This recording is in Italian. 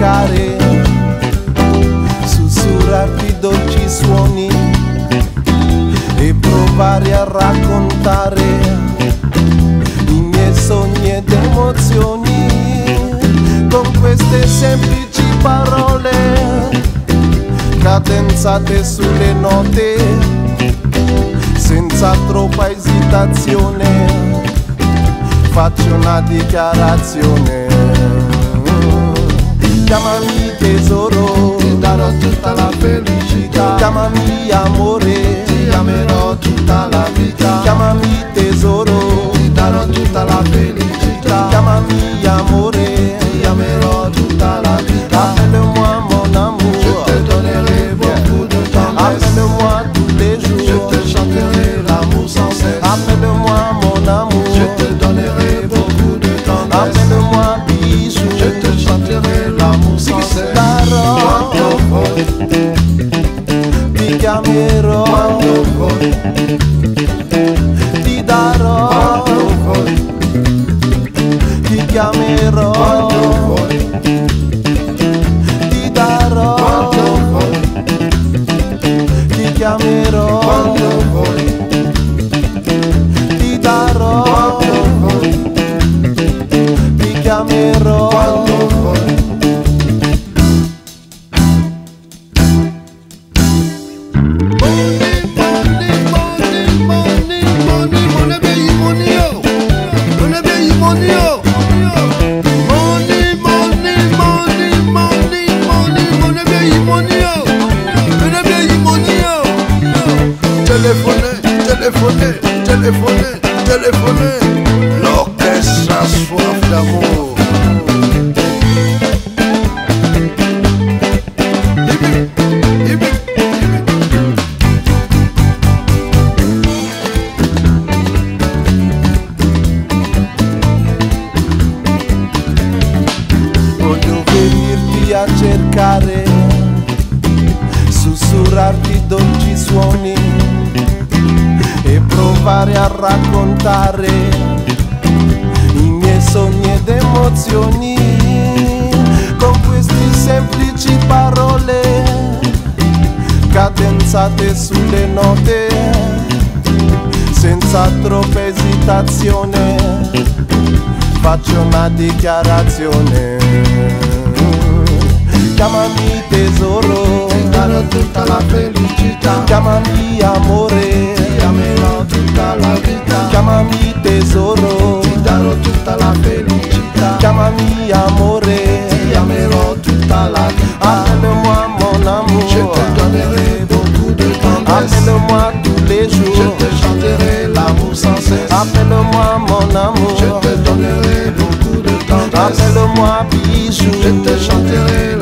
cercare, sussurrarti dolci suoni e provare a raccontare i miei sogni ed emozioni con queste semplici parole cadenzate sulle note senza troppa esitazione. Faccio una dichiarazione chiamami tesoro. Ti darò tutta la felicità chiamerò quando vuoi, ti darò. Quando vuoi, ti chiamerò. Quando vuoi, ti darò. Quando vuoi, ti chiamerò. Quando vuoi, ti darò. Quando vuoi, ti chiamerò. Quando vuoi. téléphoner, téléphoner, téléphoner. L'orchestre a soif d'amour. A raccontare i miei sogni ed emozioni con queste semplici parole cadenzate sulle note senza troppa esitazione faccio una dichiarazione. Chiamami tesoro tutta la felicità, chiamami amore appelle-moi tous les Je jours te chanterai l'amour sans cesse. appelle-moi mon amour Je te donnerai beaucoup de tendresse. appelle-moi bijou Je te chanterai